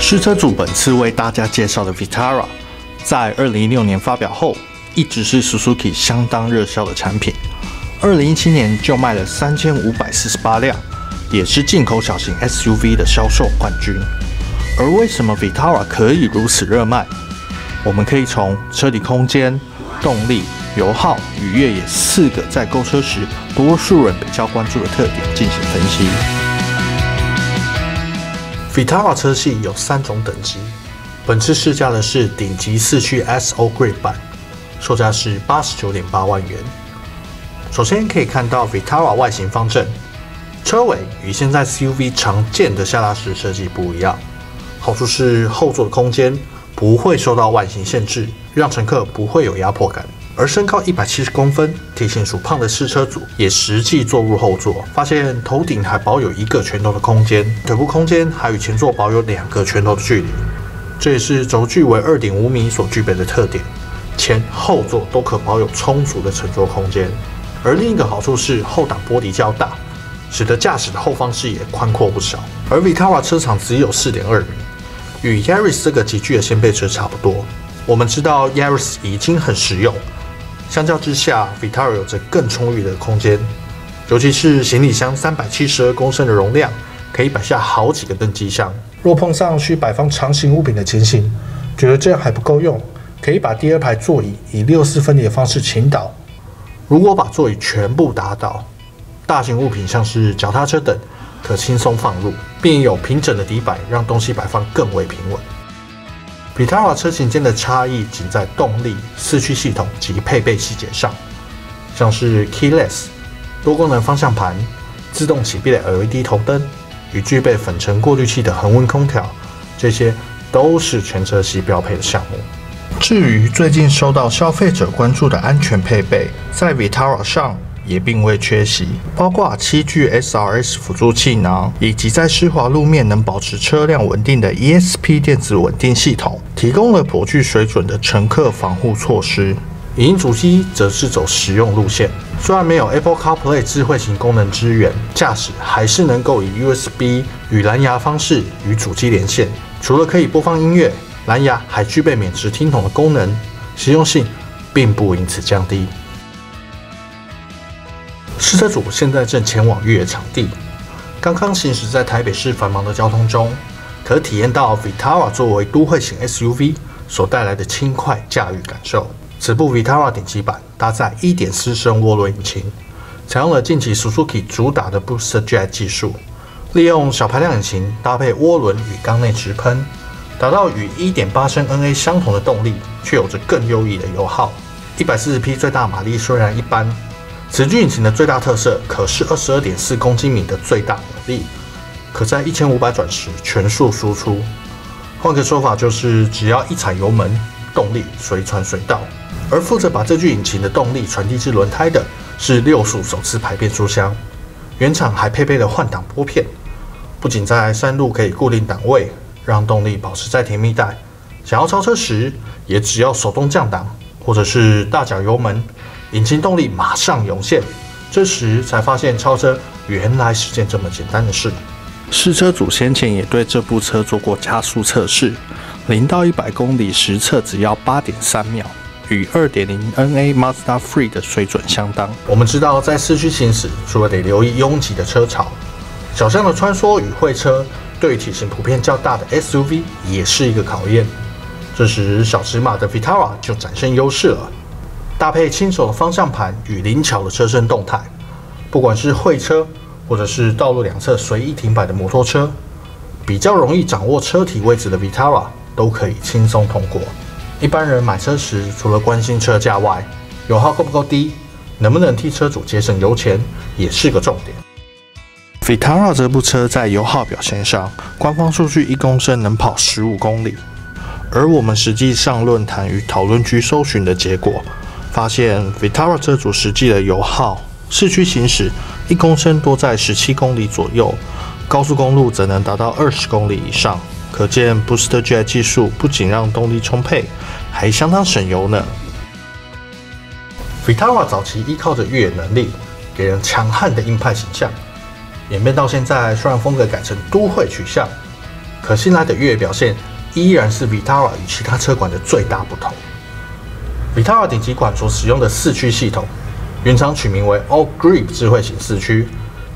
试车组本次为大家介绍的 Vitara，在二零一六年发表后，一直是 Suzuki 相当热销的产品。二零一七年就卖了三千五百四十八辆，也是进口小型 SUV 的销售冠军。而为什么 Vitara 可以如此热卖？我们可以从车底空间、动力、油耗与越野四个在购车时多数人比较关注的特点进行分析。Vitara 车系有三种等级，本次试驾的是顶级四驱 SO Grade 版，售价是八十九点八万元。首先可以看到 Vitara 外形方正，车尾与现在 SUV 常见的下拉式设计不一样，好处是后座的空间不会受到外形限制，让乘客不会有压迫感。而身高一百七十公分、体型属胖的试车组也实际坐入后座，发现头顶还保有一个拳头的空间，腿部空间还与前座保有两个拳头的距离，这也是轴距为二点五米所具备的特点。前后座都可保有充足的乘坐空间。而另一个好处是后挡玻璃较大，使得驾驶的后方视野宽阔不少。而 Vitara 车长只有四点二米，与 Yaris 这个极具的掀背车差不多。我们知道 Yaris 已经很实用。相较之下，Vitara 有着更充裕的空间，尤其是行李箱三百七十二公升的容量，可以摆下好几个登机箱。若碰上需摆放长形物品的情形，觉得这样还不够用，可以把第二排座椅以六四分离的方式倾倒。如果把座椅全部打倒，大型物品像是脚踏车等，可轻松放入，并有平整的底板，让东西摆放更为平稳。Vitara 车型间的差异仅在动力、四驱系统及配备细节上，像是 Keyless、多功能方向盘、自动启闭的 LED 头灯与具备粉尘过滤器的恒温空调，这些都是全车系标配的项目。至于最近受到消费者关注的安全配备，在 Vitara 上。也并未缺席，包括七具 SRS 辅助气囊，以及在湿滑路面能保持车辆稳定的 ESP 电子稳定系统，提供了颇具水准的乘客防护措施。影音主机则是走实用路线，虽然没有 Apple CarPlay 智慧型功能支援，驾驶还是能够以 USB 与蓝牙方式与主机连线。除了可以播放音乐，蓝牙还具备免持听筒的功能，实用性并不因此降低。试车组现在正前往越野场地，刚刚行驶在台北市繁忙的交通中，可体验到 Vitara 作为都会型 SUV 所带来的轻快驾驭感受。此部 Vitara 顶级版搭载1.4升涡轮引擎，采用了近期 Suzuki 主打的 Booster Jet 技术，利用小排量引擎搭配涡轮与缸内直喷，达到与1.8升 NA 相同的动力，却有着更优异的油耗。140匹最大马力虽然一般。此具引擎的最大特色，可是二十二点四公斤米的最大马力，可在一千五百转时全速输出。换个说法就是，只要一踩油门，动力随传随到。而负责把这具引擎的动力传递至轮胎的，是六速手自排变速箱。原厂还配备了换挡拨片，不仅在山路可以固定档位，让动力保持在甜蜜带，想要超车时，也只要手动降档，或者是大脚油门。引擎动力马上涌现，这时才发现超车原来是件这么简单的事。试车组先前也对这部车做过加速测试，零到一百公里实测只要八点三秒，与二点零 NA Mazda Three 的水准相当。我们知道，在市区行驶，除了得留意拥挤的车潮，小巷的穿梭与会车，对体型普遍较大的 SUV 也是一个考验。这时，小尺码的 Vitara 就展现优势了。搭配轻手的方向盘与灵巧的车身动态，不管是会车或者是道路两侧随意停摆的摩托车，比较容易掌握车体位置的 Vitara 都可以轻松通过。一般人买车时，除了关心车价外，油耗够不够低，能不能替车主节省油钱，也是个重点。Vitara 这部车在油耗表现上，官方数据一公升能跑十五公里，而我们实际上论坛与讨论区搜寻的结果。发现 Vitara 车主实际的油耗，市区行驶一公升多在十七公里左右，高速公路则能达到二十公里以上。可见 Booster Jet 技术不仅让动力充沛，还相当省油呢。Vitara 早期依靠着越野能力，给人强悍的硬派形象，演变到现在，虽然风格改成都会取向，可信赖的越野表现依然是 Vitara 与其他车款的最大不同。Vitara 顶级款所使用的四驱系统，原厂取名为 All Grip 智慧型四驱，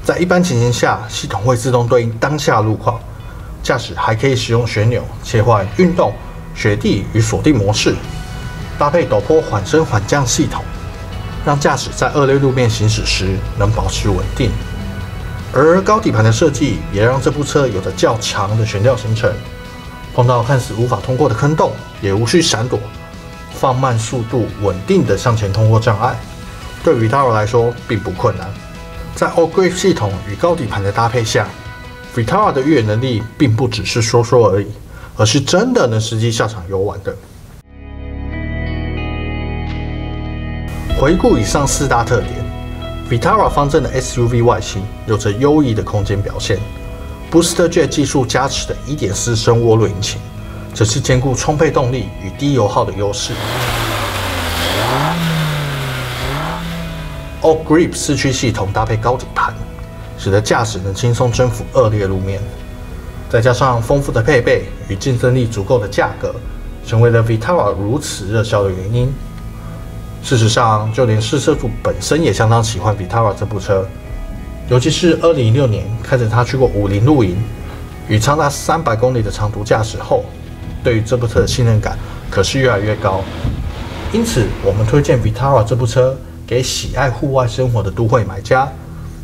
在一般情形下，系统会自动对应当下路况，驾驶还可以使用旋钮切换运动、雪地与锁定模式，搭配陡坡缓升缓降系统，让驾驶在恶劣路面行驶时能保持稳定。而高底盘的设计也让这部车有着较强的悬吊行程，碰到看似无法通过的坑洞，也无需闪躲，放慢速度，稳定的向前通过障碍，对 Vitara 来说并不困难。在 All Grip 系统与高底盘的搭配下，Vitara 的越野能力并不只是说说而已，而是真的能实际下场游玩的。回顾以上四大特点。Vitara 方正的 SUV 外形有着优异的空间表现，Booster Jet 技术加持的1.4升涡轮引擎，则是兼顾充沛动力与低油耗的优势。All Grip 四驱系统搭配高底盘，使得驾驶能轻松征服恶劣路面。再加上丰富的配备与竞争力足够的价格，成为了 Vitara 如此热销的原因。事实上，就连试车主本身也相当喜欢 Vitara 这部车，尤其是2016年开着它去过武林露营，与长达300公里的长途驾驶后，对于这部车的信任感可是越来越高。因此，我们推荐 Vitara 这部车给喜爱户外生活的都会买家，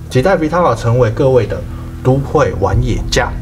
期待 Vitara 成为各位的都会玩野驾。